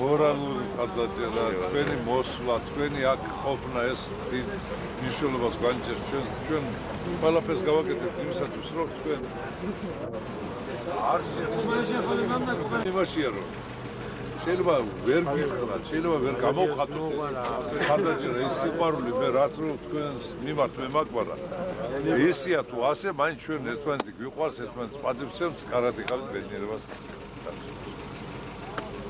მორალური ხარდაჭერა, თქვენი მოსვლა, თქვენი აქ ყოფნა ეს დიდ მნიშვნელობას განჭერს ჩვენ ჩვენ ყველაფერს გავაკეთებთ იმისათვის რომ თქვენ არ შეხოთ იმაშია რომ შეიძლება ვერ გიხრათ, შეიძლება ვერ გამოვხატოთ. ხარდაჭერა ის სიყვარული მე რაც რომ თქვენს მიმართ მე მაგვარა. ისია თუ ასე მაინც ჩვენ ერთმანეთს გვიყვარს ერთმანეთს პატივცემს კარადი ხავს ბედნიერებას. Thank you.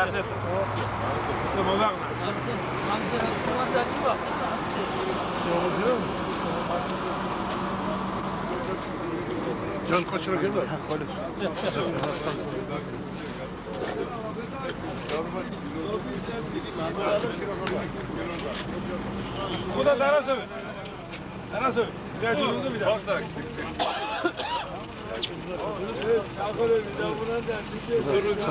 газета. Самоварна. Can Koçur'a gel bak. Polis. Bu da dara sövü. Dara sövü. Bir daha duruldu bir daha. Bak da. Evet, alkol öyle. Bir daha buna da.